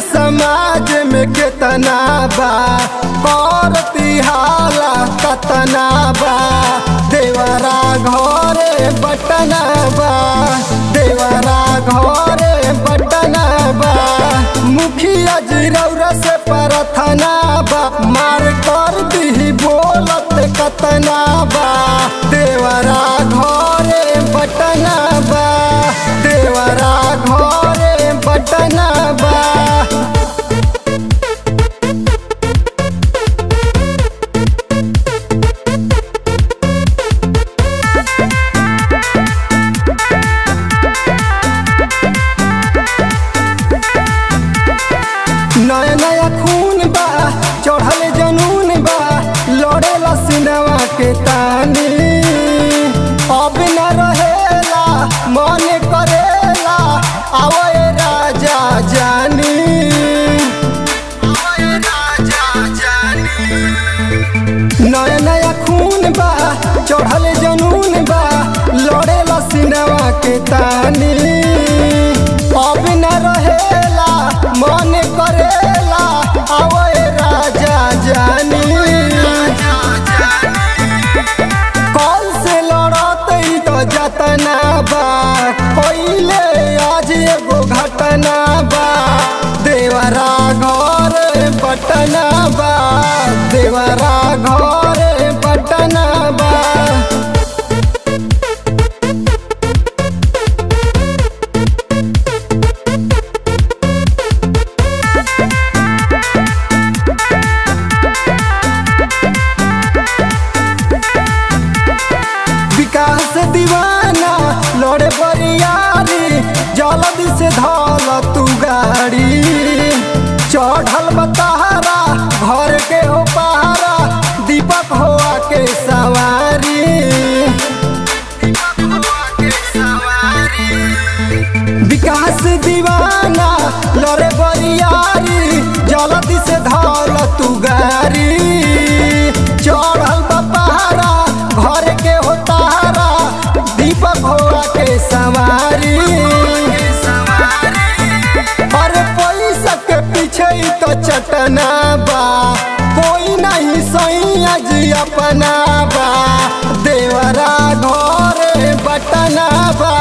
समाज में कितना बा और तिहाला कतना बा। देवरा घरे बटना बा देवरा घर खून बा, चढ़ल जनून बा, लड़ेला सिनेमा के तानी। अब न रहेला, मन करेला, आवे राजा जानी। कल से लड़त तो जतना बा पहले आज एगो घटना बा। देवरा घर पटना बा, देवरा विकास दीवाना, लड़े बरियारी, जल्दी से धल तू गाड़ी। चढ़ल बताहरा घर के हो पहारा दीपक होआ के सवारी। विकास दीवाना, लड़े बरियारी, जल्दी से धल तू गाड़ी। तो चटना बा कोई नहीं सैया जी अपना बा देवरा घोरे बटना बा